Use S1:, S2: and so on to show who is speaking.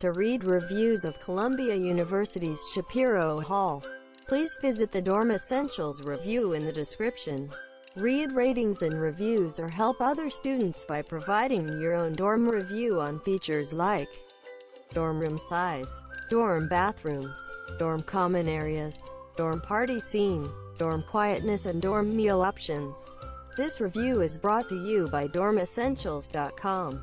S1: To read reviews of Columbia University's Schapiro Hall, please visit the Dorm Essentials review in the description. Read ratings and reviews or help other students by providing your own dorm review on features like dorm room size, dorm bathrooms, dorm common areas, dorm party scene, dorm quietness and dorm meal options. This review is brought to you by DormEssentials.com,